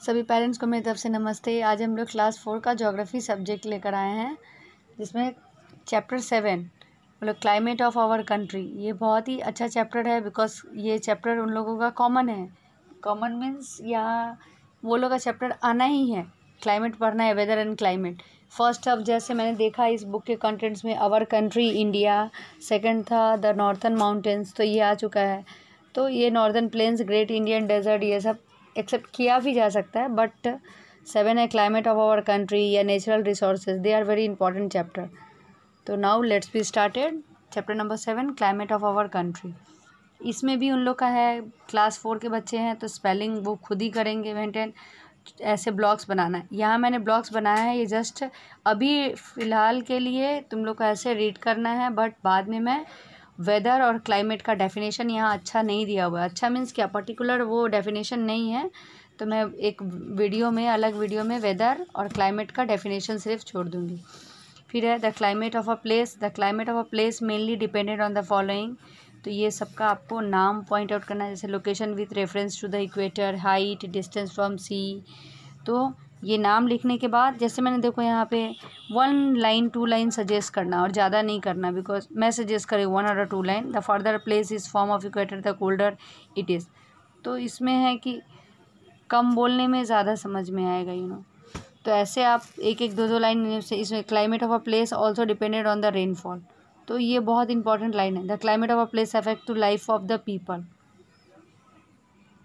सभी पेरेंट्स को मेरी तरफ़ से नमस्ते। आज हम लोग क्लास फोर का जोग्राफ़ी सब्जेक्ट लेकर आए हैं, जिसमें चैप्टर सेवन मतलब क्लाइमेट ऑफ़ आवर कंट्री ये बहुत ही अच्छा चैप्टर है बिकॉज़ ये चैप्टर उन लोगों का कॉमन है। कॉमन मीन्स यहाँ वो लोग का चैप्टर आना ही है। क्लाइमेट पढ़ना है वेदर एंड क्लाइमेट फ़र्स्ट अब जैसे मैंने देखा इस बुक के कंटेंट्स में आवर कंट्री इंडिया सेकंड था द नॉर्थन माउंटेंस तो ये आ चुका है। तो ये northern plains great Indian desert ये सब एक्सेप्ट किया भी जा सकता है बट सेवन है क्लाइमेट ऑफ़ आवर कंट्री या natural resources they are very important chapter तो now let's be started chapter number seven climate of our country इसमें भी उन लोग का है क्लास फोर के बच्चे हैं तो स्पेलिंग वो खुद ही करेंगे मेंटेन ऐसे ब्लॉग्स बनाना है। यहाँ मैंने ब्लॉग्स बनाया है, ये जस्ट अभी फ़िलहाल के लिए तुम लोग को ऐसे रीड करना है बट बाद में मैं वेदर और क्लाइमेट का डेफिनेशन यहाँ अच्छा नहीं दिया हुआ है। अच्छा मीन्स क्या? पर्टिकुलर वो डेफिनेशन नहीं है। तो मैं एक वीडियो में, अलग वीडियो में वेदर और क्लाइमेट का डेफिनेशन सिर्फ़ छोड़ दूँगी। फिर है the climate of a place the climate of a place mainly depended on the following तो ये सबका आपको नाम पॉइंट आउट करना है, जैसे location with reference to the equator height distance from sea तो ये नाम लिखने के बाद जैसे मैंने देखो यहाँ पे one line two line suggest करना और ज़्यादा नहीं करना बिकॉज़ मैं सजेस्ट करी वन और two line the further place is from of equator the colder it is तो इसमें है कि कम बोलने में ज़्यादा समझ में आएगा यू नो तो ऐसे आप एक एक, दो दो लाइन से इसमें climate of a place also depended on the rainfall तो ये बहुत इंपॉर्टेंट लाइन है. The climate of a place affect to life of the people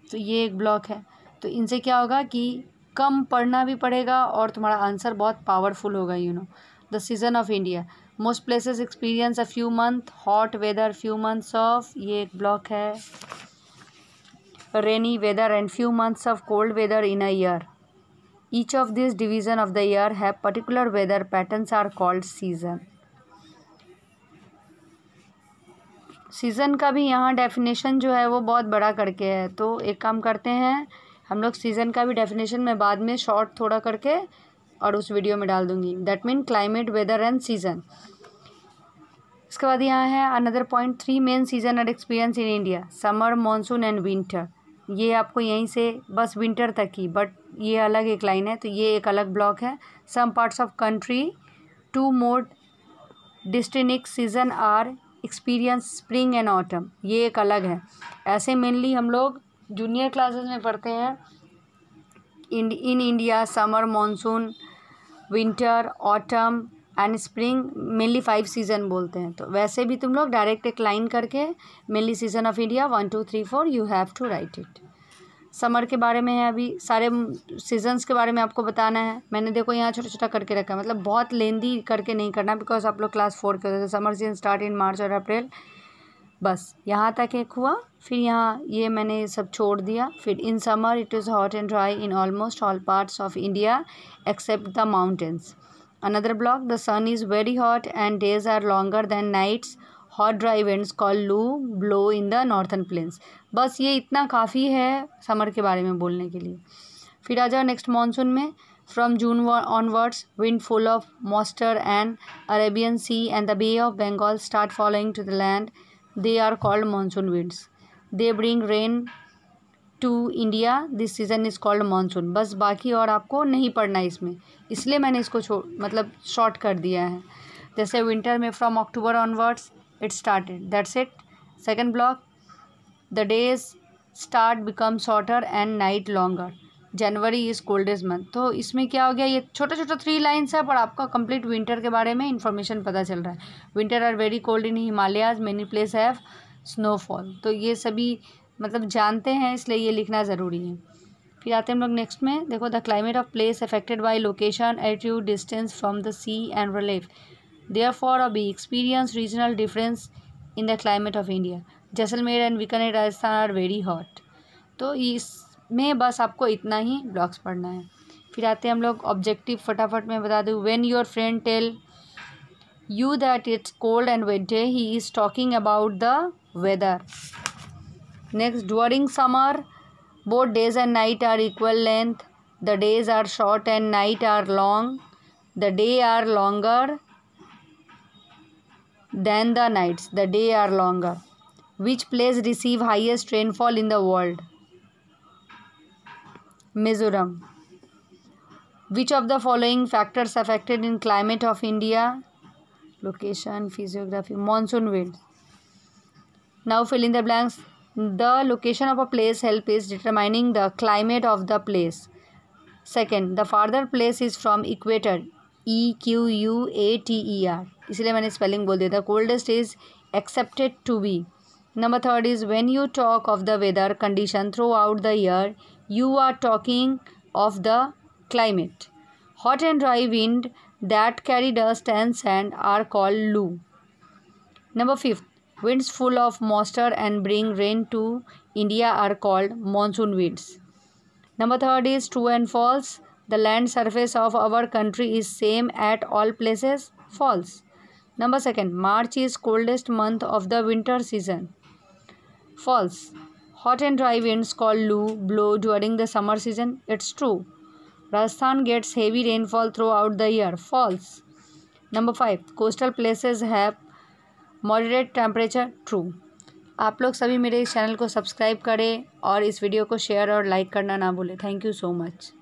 तो ये एक ब्लॉक है. तो इनसे क्या होगा कि कम पढ़ना भी पड़ेगा और तुम्हारा आंसर बहुत पावरफुल होगा you know the season of India most places experience a few month hot weather few months of ये एक ब्लॉक है. Rainy weather and few months of cold weather in a year each of this division of the year have particular weather patterns are called season season का भी यहाँ definition जो है वो बहुत बड़ा करके है. तो एक काम करते हैं हम लोग सीज़न का भी डेफिनेशन मैं बाद में शॉर्ट थोड़ा करके और उस वीडियो में डाल दूँगी। That mean climate weather and season इसके बाद यहाँ है another point three main season and experience in India summer monsoon and winter ये आपको यहीं से बस विंटर तक ही बट ये अलग एक लाइन है तो ये एक अलग ब्लॉक है। Some parts of country two more distinct season are experience spring and autumn ये एक अलग है। ऐसे मेनली हम लोग जूनियर क्लासेस में पढ़ते हैं। In in India summer monsoon winter autumn and spring mainly five season बोलते हैं। तो वैसे भी तुम लोग डायरेक्ट एक लाइन करके mainly season of India one two three four you have to write it summer के बारे में है अभी, सारे सीजन्स के बारे में आपको बताना है। मैंने देखो यहाँ छोटा छोटा करके रखा है मतलब बहुत लेंदी करके नहीं करना बिकॉज़ आप लोग क्लास फोर के होते थे summer season start in March और अप्रैल बस, यहाँ तक एक हुआ। फिर यहाँ ये मैंने सब छोड़ दिया। फिर in summer it is hot and dry in almost all parts of India except the mountains. Another block, the sun is very hot and days are longer than nights. Hot dry winds call loo, blow in the northern plains. बस ये इतना काफ़ी है summer के बारे में बोलने के लिए। फिर आ जाओ नेक्स्ट मानसून में। From June onwards, wind full of moisture and Arabian sea and the bay of Bengal start following to the land. They are called monsoon winds. They bring rain to India this season is called monsoon बस बाकी और आपको नहीं पढ़ना है इसमें। इसलिए मैंने इसको छोड़ मतलब शॉर्ट कर दिया है। जैसे विंटर में from October onwards it started that's it second block the days start become shorter and night longer January is coldest month तो इसमें क्या हो गया? ये छोटा छोटा थ्री लाइन्स है, पर आपका कंप्लीट विंटर के बारे में इन्फॉर्मेशन पता चल रहा है। Winter are very cold in Himalayas many place have snowfall तो ये सभी मतलब जानते हैं, इसलिए ये लिखना ज़रूरी है। फिर आते हैं हम लोग नेक्स्ट में। देखो the climate of place affected by location attitude distance from the sea and relief there for a we experience regional difference in the climate of India Jaisalmer and Bikaner Rajasthan are very hot तो इस में बस आपको इतना ही blogs पढ़ना है। फिर आते हैं हम लोग ऑब्जेक्टिव फटाफट में बता दूँ। When your friend tell you that it's cold and winter he is talking about the weather next during summer both days and night are equal length the days are short and night are long the day are longer than the nights the day are longer which place receive highest rainfall in the world Mizoram which of the following factors affected in climate of India location physiography monsoon wind now fill in the blanks the location of a place help is determining the climate of the place second the farther place is from equator E Q U A T E R इसलिए मैंने spelling बोल दिया था coldest is accepted to be number third is when you talk of the weather condition throughout the year you are talking of the climate. Hot and dry wind that carry dust and sand are called loo. Number 5. Winds full of moisture and bring rain to India are called monsoon winds. Number 3 is true and false. The land surface of our country is same at all places. False. Number 2. March is coldest month of the winter season. False. Hot and dry winds called Lu blow during the summer season. It's true. Rajasthan gets heavy rainfall throughout the year. False. Number 5. coastal places have moderate temperature. True. आप लोग सभी मेरे इस channel को subscribe करें और इस video को शेयर और लाइक करना ना भूलें थैंक यू सो मच